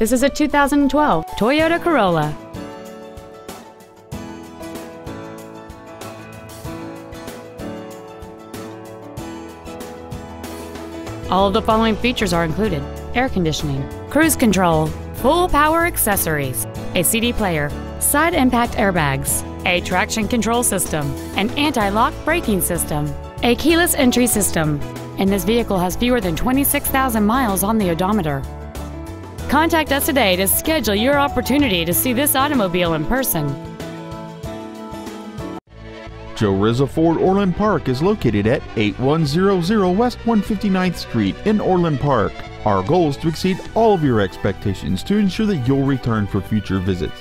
This is a 2012 Toyota Corolla. All of the following features are included air conditioning, cruise control, full power accessories, a CD player, side impact airbags, a traction control system, an anti lock braking system, a keyless entry system, and this vehicle has fewer than 26,000 miles on the odometer. Contact us today to schedule your opportunity to see this automobile in person. Joe Rizza Ford Orland Park is located at 8100 West 159th Street in Orland Park. Our goal is to exceed all of your expectations to ensure that you'll return for future visits.